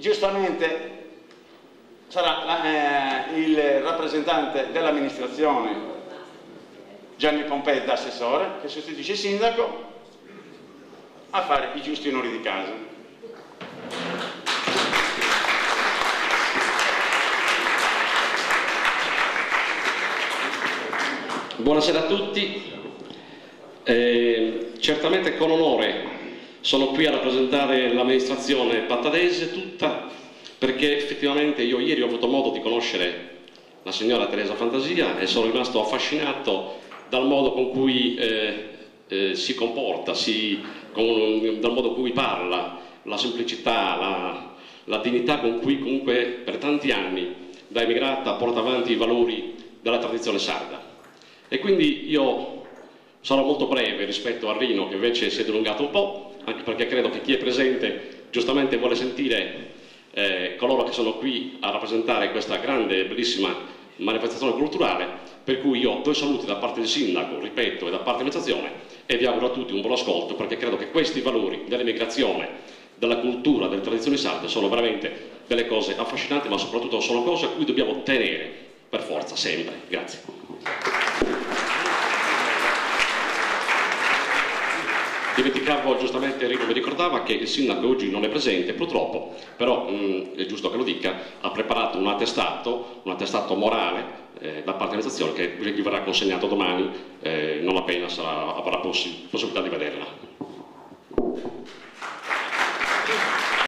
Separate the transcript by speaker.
Speaker 1: giustamente sarà eh, il rappresentante dell'amministrazione Gianni Pompei da assessore che sostituisce il sindaco a fare i giusti onori di casa.
Speaker 2: Buonasera a tutti, eh, certamente con onore sono qui a rappresentare l'amministrazione pattadese tutta perché effettivamente io ieri ho avuto modo di conoscere la signora Teresa Fantasia e sono rimasto affascinato dal modo con cui eh, eh, si comporta, si, con, dal modo con cui parla, la semplicità, la, la dignità con cui comunque per tanti anni da emigrata porta avanti i valori della tradizione sarda. E quindi io sarò molto breve rispetto a Rino che invece si è dilungato un po', anche perché credo che chi è presente giustamente vuole sentire eh, coloro che sono qui a rappresentare questa grande e bellissima manifestazione culturale, per cui io ho due saluti da parte del sindaco, ripeto, e da parte dell'amministrazione e vi auguro a tutti un buon ascolto perché credo che questi valori dell'emigrazione, della cultura, delle tradizioni sarde sono veramente delle cose affascinanti ma soprattutto sono cose a cui dobbiamo tenere per forza, sempre. Grazie. Dimenticavo giustamente, Enrico mi ricordava che il sindaco oggi non è presente, purtroppo, però mh, è giusto che lo dica, ha preparato un attestato, un attestato morale eh, da parte dell'amministrazione che gli verrà consegnato domani, eh, non appena sarà, avrà possi possibilità di vederla.